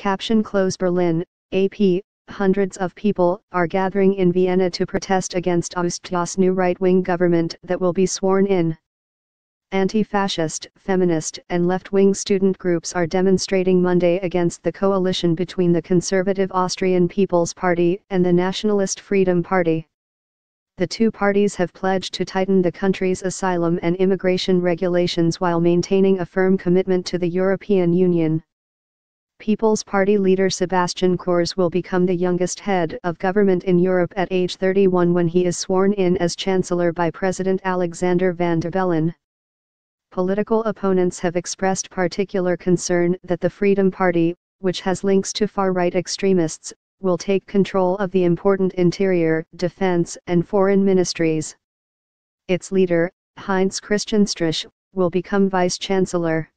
Caption Close Berlin, AP, hundreds of people are gathering in Vienna to protest against Austria's new right-wing government that will be sworn in. Anti-fascist, feminist and left-wing student groups are demonstrating Monday against the coalition between the conservative Austrian People's Party and the Nationalist Freedom Party. The two parties have pledged to tighten the country's asylum and immigration regulations while maintaining a firm commitment to the European Union. People's Party leader Sebastian Kurz will become the youngest head of government in Europe at age 31 when he is sworn in as Chancellor by President Alexander Van der Bellen. Political opponents have expressed particular concern that the Freedom Party, which has links to far-right extremists, will take control of the important interior, defense and foreign ministries. Its leader, Heinz Christian Strache, will become vice-chancellor.